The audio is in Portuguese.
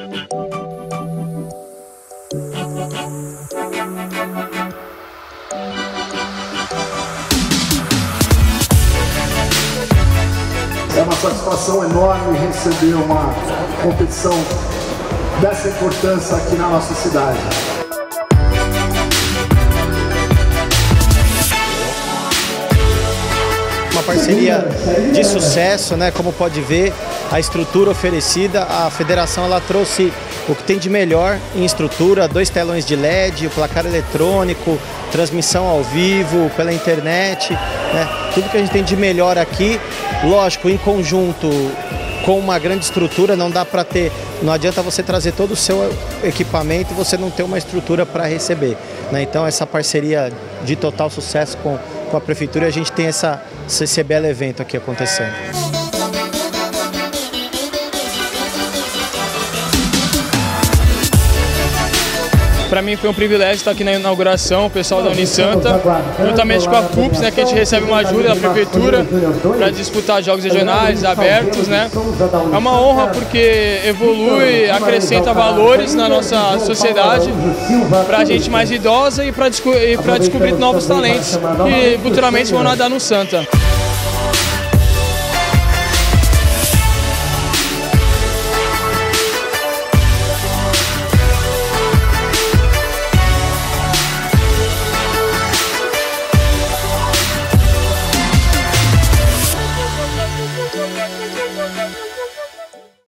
É uma satisfação enorme receber uma competição dessa importância aqui na nossa cidade. Parceria de sucesso, né? Como pode ver, a estrutura oferecida, a federação ela trouxe o que tem de melhor em estrutura, dois telões de LED, o placar eletrônico, transmissão ao vivo, pela internet, né? tudo que a gente tem de melhor aqui, lógico, em conjunto com uma grande estrutura, não dá para ter, não adianta você trazer todo o seu equipamento e você não ter uma estrutura para receber. Né? Então essa parceria de total sucesso com, com a prefeitura, a gente tem essa, esse belo evento aqui acontecendo. Para mim foi um privilégio estar aqui na inauguração, o pessoal da Unisanta, juntamente com a FUPS, né, que a gente recebe uma ajuda da prefeitura para disputar jogos regionais, abertos, né. É uma honra porque evolui, acrescenta valores na nossa sociedade para a gente mais idosa e para descobrir novos talentos que futuramente vão nadar no Santa.